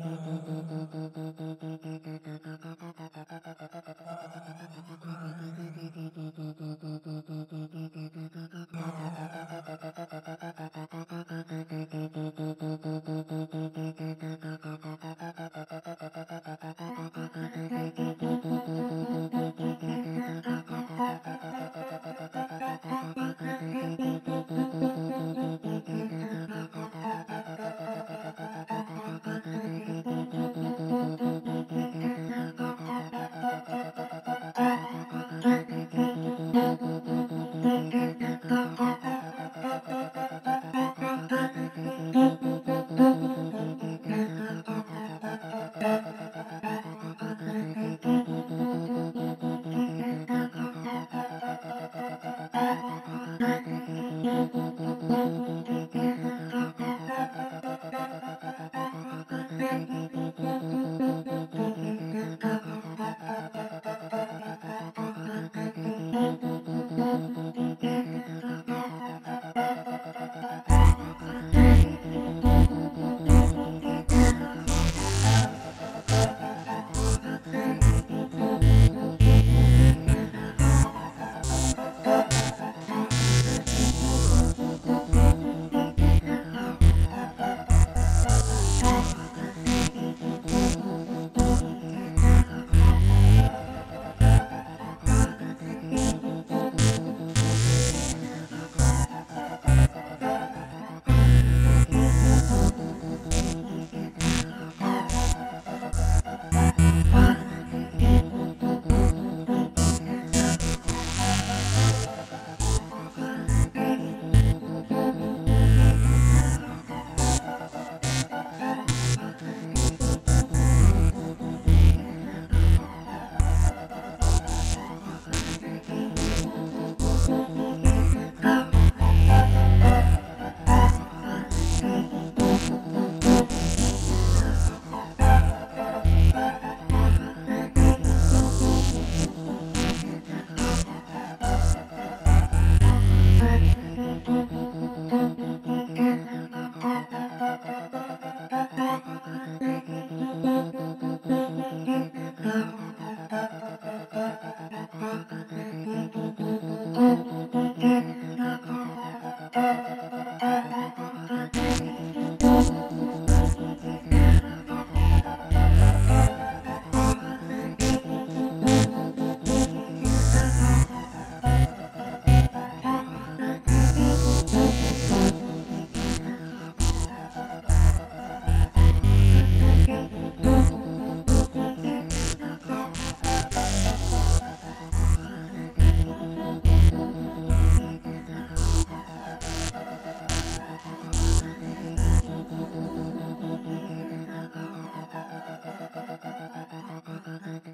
Uh-huh. Uh-huh. Uh...